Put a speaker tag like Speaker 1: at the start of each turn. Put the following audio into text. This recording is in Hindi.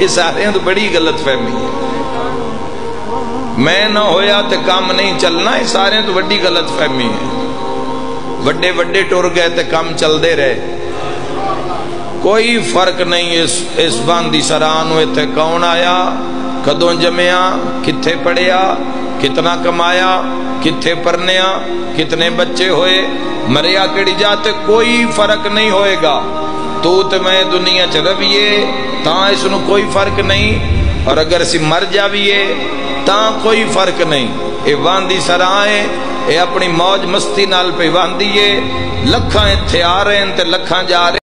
Speaker 1: ये सारे तो बड़ी गलत फहमी है मैं ना होया तो काम नहीं चलना ये सारे तो बड़ी गलत फहमी है ਵੱਡੇ ਵੱਡੇ ਟੁਰ ਗਏ ਤੇ ਕੰਮ ਚੱਲਦੇ ਰਹੇ ਕੋਈ ਫਰਕ ਨਹੀਂ ਇਸ ਇਸ ਬੰਦੀ ਸਰਾਂ ਨੂੰ ਇੱਥੇ ਕੌਣ ਆਇਆ ਕਦੋਂ ਜੰਮਿਆ ਕਿੱਥੇ ਪੜਿਆ ਕਿਤਨਾ ਕਮਾਇਆ ਕਿੱਥੇ ਪਰਨਿਆ ਕਿਤਨੇ ਬੱਚੇ ਹੋਏ ਮਰਿਆ ਕਿਹੜੀ ਜਾਤ ਕੋਈ ਫਰਕ ਨਹੀਂ ਹੋਏਗਾ तू तो मैं दुनिया च रवीए ता इस कोई फ़र्क नहीं। और अगर असि मर जाए तो कोई फ़र्क नहीं। ये वादी है ये अपनी मौज मस्ती नाल पे वादी है। लखा इतने आ रहे हैं लखा जा रहे